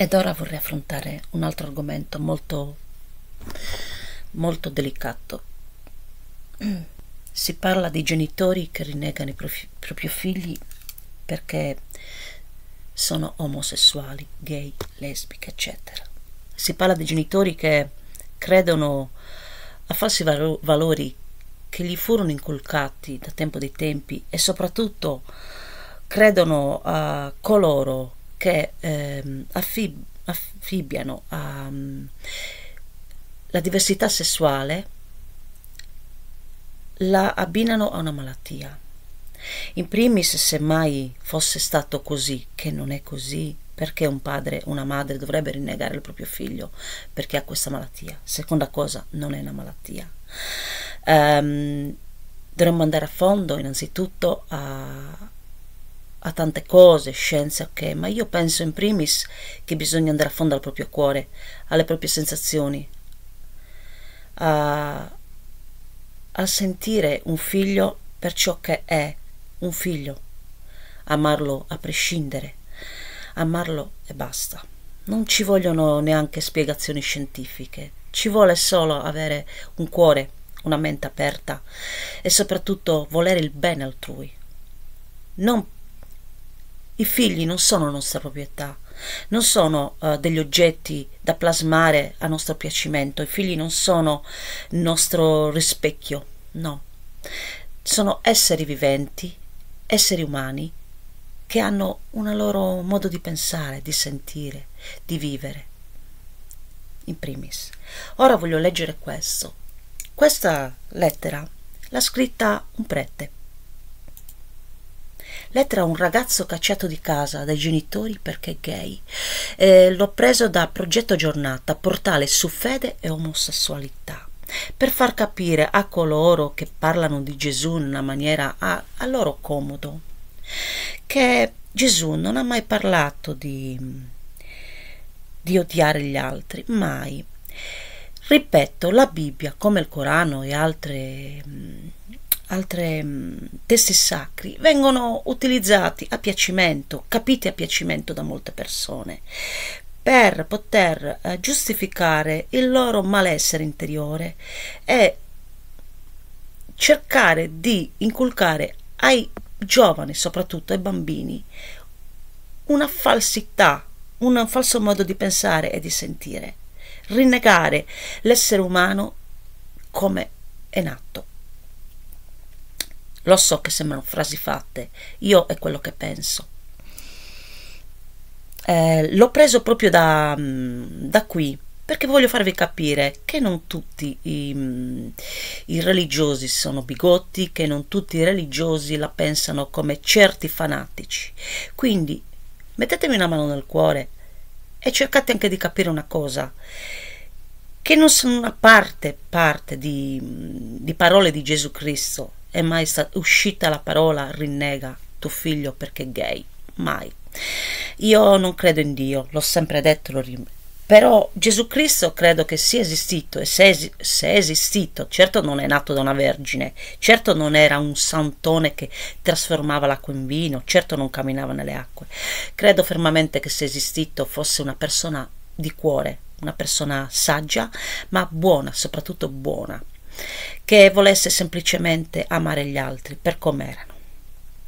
Ed ora vorrei affrontare un altro argomento molto, molto delicato. Si parla di genitori che rinnegano i propri figli perché sono omosessuali, gay, lesbiche, eccetera. Si parla di genitori che credono a falsi valori che gli furono inculcati da tempo dei tempi e soprattutto credono a coloro che eh, affib- affibbiano um, la diversità sessuale la abbinano a una malattia. In primis, se mai fosse stato così, che non è così, perché un padre una madre dovrebbe rinnegare il proprio figlio perché ha questa malattia? Seconda cosa, non è una malattia. Um, dovremmo andare a fondo innanzitutto a, a tante cose, scienze, ok, ma io penso in primis che bisogna andare a fondo al proprio cuore, alle proprie sensazioni, a, a sentire un figlio per ciò che è un figlio, amarlo a prescindere, amarlo e basta. Non ci vogliono neanche spiegazioni scientifiche, ci vuole solo avere un cuore, una mente aperta e soprattutto volere il bene altrui. Non i figli non sono nostra proprietà, non sono uh, degli oggetti da plasmare a nostro piacimento, i figli non sono nostro rispecchio, no. Sono esseri viventi, esseri umani che hanno un loro modo di pensare, di sentire, di vivere. In primis. Ora voglio leggere questo. Questa lettera l'ha scritta un prete Lettera a un ragazzo cacciato di casa dai genitori perché gay. Eh, l'ho preso da Progetto Giornata, portale su fede e omosessualità per far capire a coloro che parlano di Gesù in una maniera a, a, loro comodo che Gesù non ha mai parlato di, di odiare gli altri, mai. Ripeto, la Bibbia, come il Corano e altre altri mm, testi sacri vengono utilizzati a piacimento, capiti a piacimento da molte persone, per poter eh, giustificare il loro malessere interiore e cercare di inculcare ai giovani, soprattutto ai bambini, una falsità, un falso modo di pensare e di sentire, rinnegare l'essere umano come è nato. Lo so che sembrano frasi fatte, io è quello che penso. Eh, l'ho preso proprio da, mm, da, qui perché voglio farvi capire che non tutti i, mm, i religiosi sono bigotti, che non tutti i religiosi la pensano come certi fanatici. Quindi mettetemi una mano nel cuore e cercate anche di capire una cosa che non sono una parte, parte di, mm, di parole di Gesù Cristo è mai uscita la parola rinnega tuo figlio perché è gay, mai. Io non credo in Dio, l'ho sempre detto, lo rim- però Gesù Cristo credo che sia esistito e se, es- se è esistito, certo non è nato da una vergine, certo non era un santone che trasformava l'acqua in vino, certo non camminava nelle acque. Credo fermamente che se esistito fosse una persona di cuore, una persona saggia, ma buona, soprattutto buona che volesse semplicemente amare gli altri per com'erano.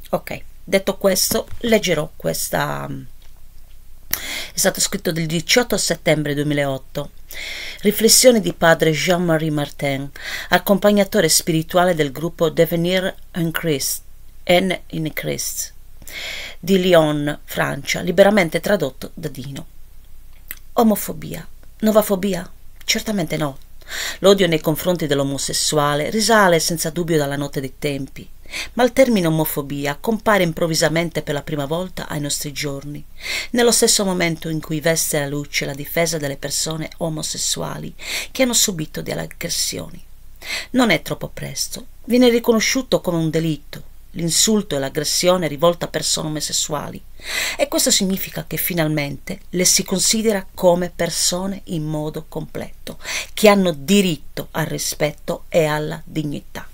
Ok, detto questo, leggerò questa. È stato scritto il 18 settembre 2008. Riflessioni di padre Jean-Marie Martin, accompagnatore spirituale del gruppo Devenir en Christ, en in Christ, di Lyon, Francia, liberamente tradotto da Dino. Omofobia. Novafobia? Certamente no. L'odio nei confronti dell'omosessuale risale senza dubbio dalla notte dei tempi, ma il termine omofobia compare improvvisamente per la prima volta ai nostri giorni, nello stesso momento in cui veste la luce la difesa delle persone omosessuali che hanno subito delle aggressioni. Non è troppo presto, viene riconosciuto come un delitto, l'insulto e l'aggressione rivolta a persone omosessuali e questo significa che finalmente le si considera come persone in modo completo, che hanno diritto al rispetto e alla dignità.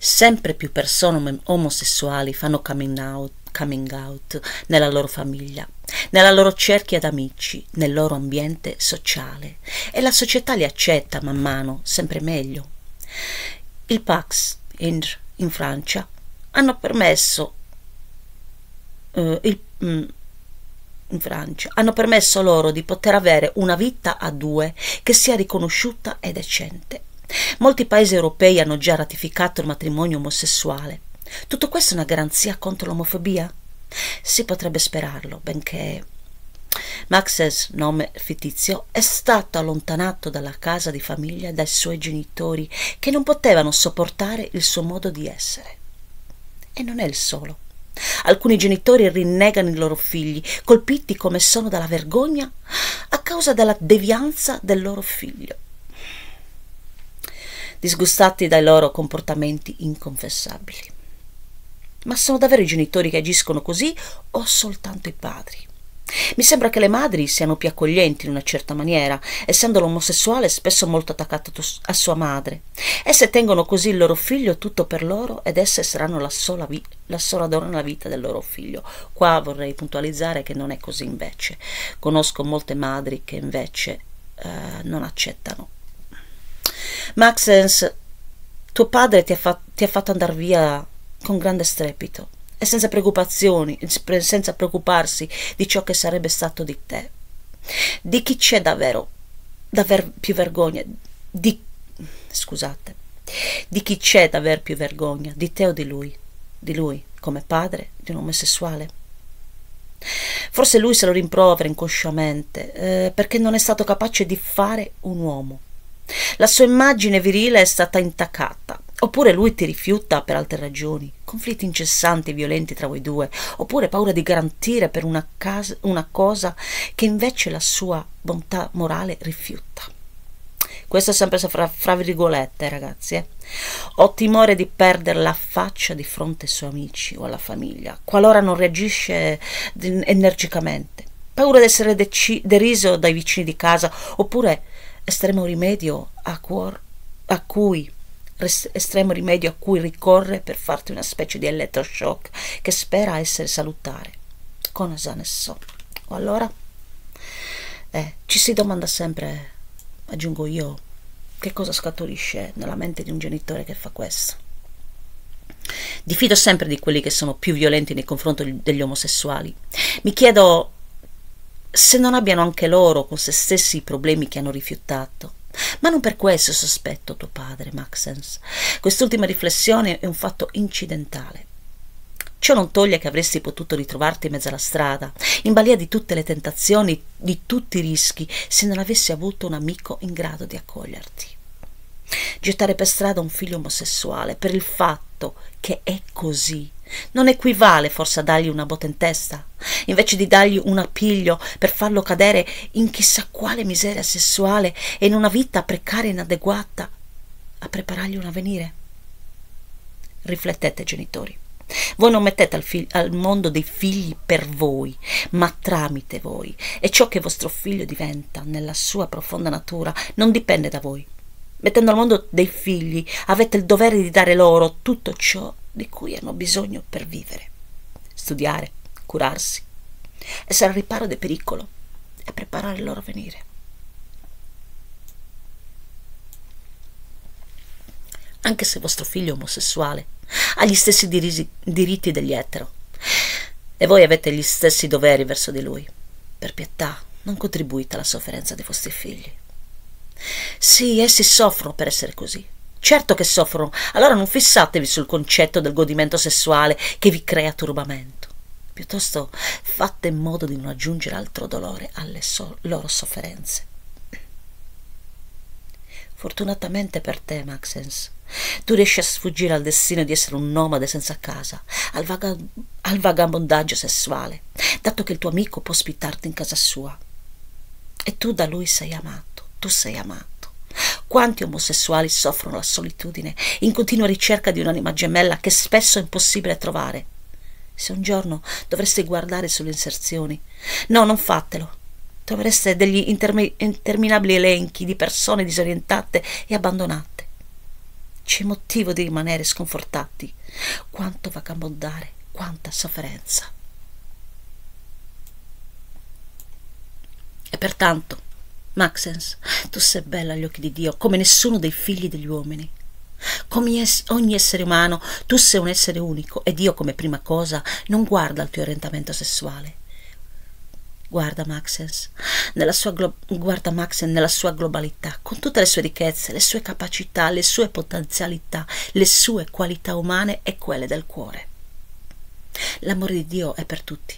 Sempre più persone omosessuali fanno coming out, coming out nella loro famiglia, nella loro cerchia d'amici, nel loro ambiente sociale e la società li accetta man mano sempre meglio. Il Pax in, in Francia hanno permesso uh, il, mm, in Francia hanno permesso loro di poter avere una vita a due che sia riconosciuta e decente. Molti paesi europei hanno già ratificato il matrimonio omosessuale. Tutto questo è una garanzia contro l'omofobia? Si potrebbe sperarlo, benché Max's nome fittizio è stato allontanato dalla casa di famiglia dai suoi genitori che non potevano sopportare il suo modo di essere. E non è il solo. Alcuni genitori rinnegano i loro figli, colpiti come sono dalla vergogna a causa della devianza del loro figlio, disgustati dai loro comportamenti inconfessabili. Ma sono davvero i genitori che agiscono così o soltanto i padri? Mi sembra che le madri siano più accoglienti in una certa maniera, essendo l'omosessuale spesso molto attaccato a sua madre. Esse tengono così il loro figlio tutto per loro ed esse saranno la sola, vi- la sola donna nella vita del loro figlio. Qua vorrei puntualizzare che non è così invece. Conosco molte madri che invece eh, non accettano. Maxens, tuo padre ti ha, fa- ti ha fatto andare via con grande strepito e senza preoccupazioni, senza preoccuparsi di ciò che sarebbe stato di te. Di chi c'è davvero, davvero più vergogna? Di, scusate, di chi c'è davvero più vergogna? Di te o di lui? Di lui, come padre di un omosessuale? Forse lui se lo rimprovera inconsciamente eh, perché non è stato capace di fare un uomo. La sua immagine virile è stata intaccata Oppure lui ti rifiuta per altre ragioni, conflitti incessanti e violenti tra voi due, oppure paura di garantire per una, casa, una cosa che invece la sua bontà morale rifiuta. Questo è sempre fra, fra virgolette, ragazzi. Eh? Ho timore di perdere la faccia di fronte ai suoi amici o alla famiglia, qualora non reagisce energicamente. Paura di essere deriso dai vicini di casa, oppure estremo rimedio a, cuor- a cui estremo rimedio a cui ricorre per farti una specie di elettroshock che spera essere salutare. Cosa ne so? O allora? Eh, ci si domanda sempre, aggiungo io, che cosa scaturisce nella mente di un genitore che fa questo. Diffido sempre di quelli che sono più violenti nei confronti degli omosessuali. Mi chiedo se non abbiano anche loro con se stessi i problemi che hanno rifiutato ma non per questo sospetto tuo padre, Maxens. Quest'ultima riflessione è un fatto incidentale. Ciò non toglie che avresti potuto ritrovarti in mezzo alla strada, in balia di tutte le tentazioni, di tutti i rischi, se non avessi avuto un amico in grado di accoglierti. Gettare per strada un figlio omosessuale per il fatto che è così non equivale forse a dargli una botta in testa, invece di dargli un appiglio per farlo cadere in chissà quale miseria sessuale e in una vita precaria e inadeguata a preparargli un avvenire? Riflettete, genitori. Voi non mettete al, al, mondo dei figli per voi, ma tramite voi. E ciò che vostro figlio diventa nella sua profonda natura non dipende da voi. Mettendo al mondo dei figli, avete il dovere di dare loro tutto ciò di cui hanno bisogno per vivere, studiare, curarsi, essere al riparo del pericolo e preparare il loro venire. Anche se vostro figlio è omosessuale, ha gli stessi dirisi, diritti degli etero e voi avete gli stessi doveri verso di lui. Per pietà, non contribuite alla sofferenza dei vostri figli. Sì, essi soffrono per essere così. Certo che soffrono, allora non fissatevi sul concetto del godimento sessuale che vi crea turbamento. Piuttosto fate in modo di non aggiungere altro dolore alle so- loro sofferenze. Fortunatamente per te, Maxens, tu riesci a sfuggire al destino di essere un nomade senza casa, al, vaga- al vagabondaggio sessuale, dato che il tuo amico può ospitarti in casa sua. E tu da lui sei amato, tu sei amato. Quanti omosessuali soffrono la solitudine, in continua ricerca di un'anima gemella che spesso è impossibile trovare. Se un giorno dovreste guardare sulle inserzioni, no, non fatelo. Trovereste degli intermi- interminabili elenchi di persone disorientate e abbandonate. c'è motivo di rimanere sconfortati. Quanto vagabondare, quanta sofferenza. E pertanto, Maxens, tu sei bella agli occhi di Dio, come nessuno dei figli degli uomini. Come ogni essere umano, tu sei un essere unico e Dio come prima cosa non guarda il tuo orientamento sessuale. Guarda Maxens, nella sua, guarda Maxens nella sua globalità, con tutte le sue ricchezze, le sue capacità, le sue potenzialità, le sue qualità umane e quelle del cuore. L'amore di Dio è per tutti.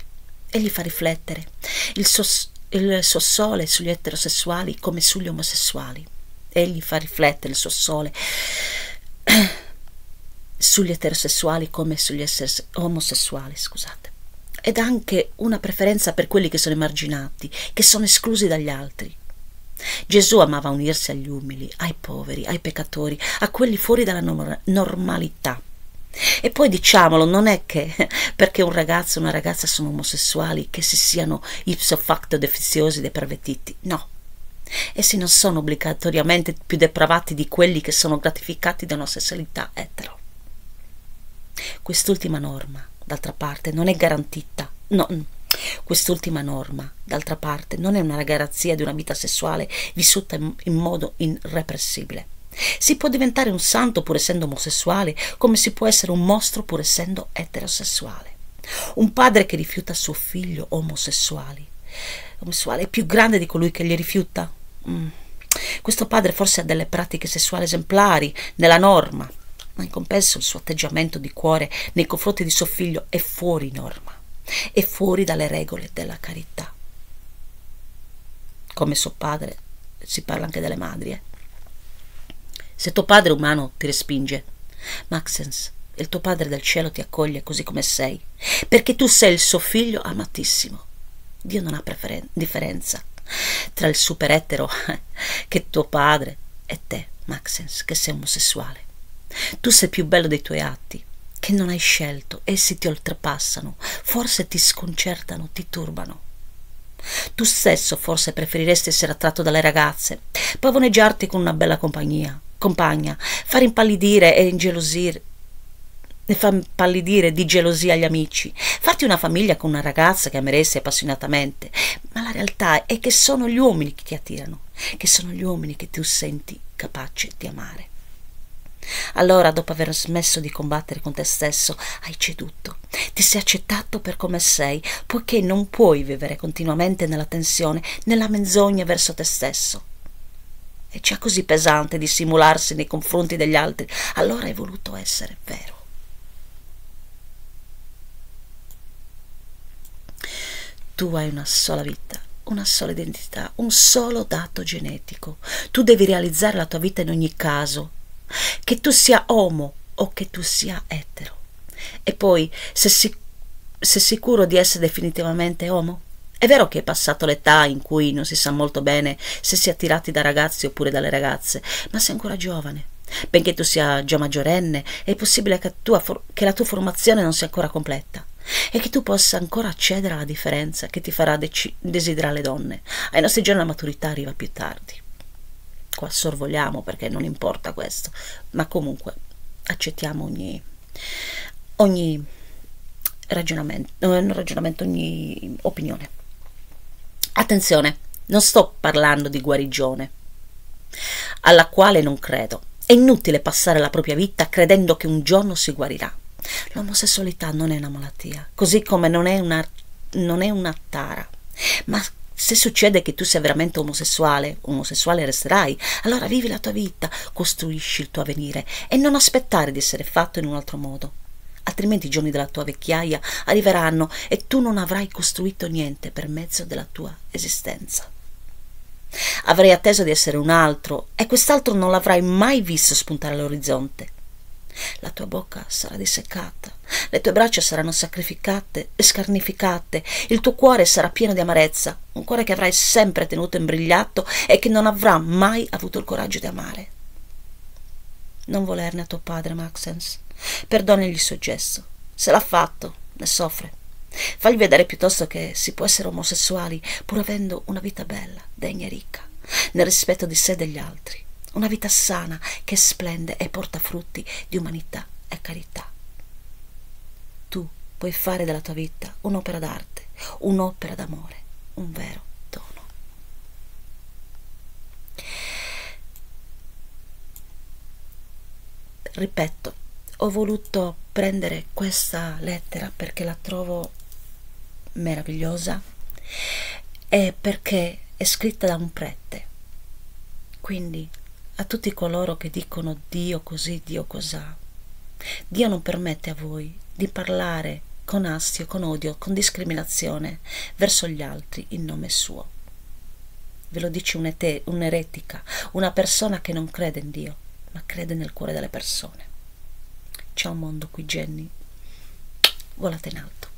Egli fa riflettere il suo, il suo sole sugli eterosessuali come sugli omosessuali. Egli fa riflettere il suo sole sugli eterosessuali come sugli omosessuali, scusate. Ed anche una preferenza per quelli che sono emarginati, che sono esclusi dagli altri. Gesù amava unirsi agli umili, ai poveri, ai peccatori, a quelli fuori dalla normalità. E poi diciamolo, non è che perché un ragazzo e una ragazza sono omosessuali che si siano ipso facto defiziosi e pervertiti. No. Essi non sono obbligatoriamente più depravati di quelli che sono gratificati da una sessualità etero. Quest'ultima norma, d'altra parte, non è garantita. No, quest'ultima norma, d'altra parte, non è una garanzia di una vita sessuale vissuta in, in modo irrepressibile. Si può diventare un santo pur essendo omosessuale, come si può essere un mostro pur essendo eterosessuale. Un padre che rifiuta suo figlio omosessuale, omosessuale è più grande di colui che gli rifiuta? Mm. Questo padre forse ha delle pratiche sessuali esemplari nella norma, ma in compenso il suo atteggiamento di cuore nei confronti di suo figlio è fuori norma, è fuori dalle regole della carità. Come suo padre, si parla anche delle madri, eh? Se tuo padre umano ti respinge, Maxens, il tuo padre del cielo ti accoglie così come sei, perché tu sei il suo figlio amatissimo. Dio non ha differenza tra il super etero che è tuo padre e te, Maxens, che sei omosessuale. Tu sei più bello dei tuoi atti, che non hai scelto, essi ti oltrepassano, forse ti sconcertano, ti turbano. Tu stesso forse preferiresti essere attratto dalle ragazze, pavoneggiarti con una bella compagnia, compagna, far impallidire e ingelosire ne fa impallidire di gelosia agli amici, farti una famiglia con una ragazza che ameresti appassionatamente, ma la realtà è che sono gli uomini che ti attirano, che sono gli uomini che tu senti capace di amare. Allora, dopo aver smesso di combattere con te stesso, hai ceduto, ti sei accettato per come sei, poiché non puoi vivere continuamente nella tensione, nella menzogna verso te stesso è già così pesante dissimularsi nei confronti degli altri, allora hai voluto essere vero. Tu hai una sola vita, una sola identità, un solo dato genetico. Tu devi realizzare la tua vita in ogni caso, che tu sia uomo o che tu sia etero. E poi, se sei sicuro di essere definitivamente uomo, è vero che è passato l'età in cui non si sa molto bene se si è attirati da ragazzi oppure dalle ragazze, ma sei ancora giovane. Benché tu sia già maggiorenne, è possibile che, che la tua formazione non sia ancora completa e che tu possa ancora accedere alla differenza che ti farà desiderare le donne. Ai nostri giorni la maturità arriva più tardi. Qua sorvoliamo perché non importa questo, ma comunque accettiamo ogni, ogni ragionamento, non ragionamento, ogni opinione. Attenzione, non sto parlando di guarigione, alla quale non credo. È inutile passare la propria vita credendo che un giorno si guarirà. L'omosessualità non è una malattia, così come non è una, non è una tara. Ma se succede che tu sia veramente omosessuale, omosessuale resterai, allora vivi la tua vita, costruisci il tuo avvenire e non aspettare di essere fatto in un altro modo altrimenti i giorni della tua vecchiaia arriveranno e tu non avrai costruito niente per mezzo della tua esistenza. Avrai atteso di essere un altro e quest'altro non l'avrai mai visto spuntare all'orizzonte. La tua bocca sarà disseccata, le tue braccia saranno sacrificate e scarnificate, il tuo cuore sarà pieno di amarezza, un cuore che avrai sempre tenuto imbrigliato e che non avrà mai avuto il coraggio di amare. Non volerne a tuo padre, Maxens. Perdonagli il suo gesto. Se l'ha fatto, ne soffre. Fagli vedere piuttosto che si può essere omosessuali pur avendo una vita bella, degna e ricca, nel rispetto di sé e degli altri. una vita sana che splende e porta frutti di umanità e carità. Tu puoi fare della tua vita un'opera d'arte, un'opera d'amore, un vero dono. Ripeto, ho voluto prendere questa lettera perché la trovo meravigliosa e perché è scritta da un prete. Quindi a tutti coloro che dicono Dio così, Dio cos'ha, Dio non permette a voi di parlare con astio, con odio, con discriminazione verso gli altri in nome suo. Ve lo dice un'eretica, una persona che non crede in Dio, ma crede nel cuore delle persone. Un mondo qui, Jenny. Volate in alto.